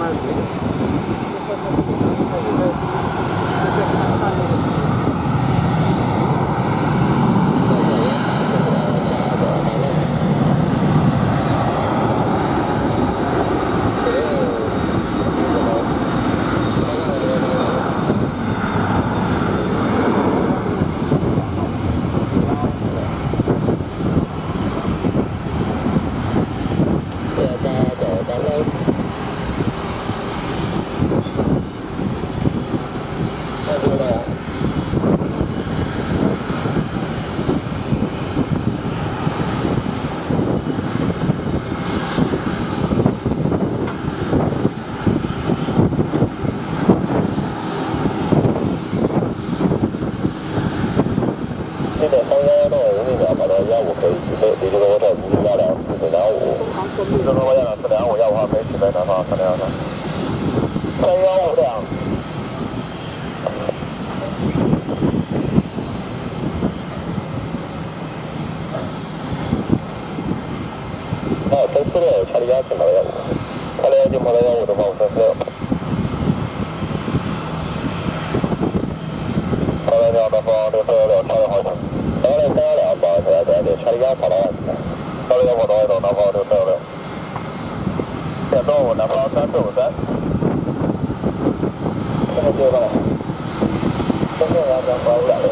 慢で。现在航班幺六五零幺八六幺五可以起飞，两幺五。两四两五幺五三幺三。三幺五两。哦，三四六，查理幺进跑到幺五，查理幺进跑到幺五的话，我三四六。好的，你好，南方六三幺六，查理好，查理三幺两，不好意思，对对，查理幺跑到外面，查理幺跑到外头，南方六三幺六，电动我南方三四五三，现在接过来，深圳幺三八五两六。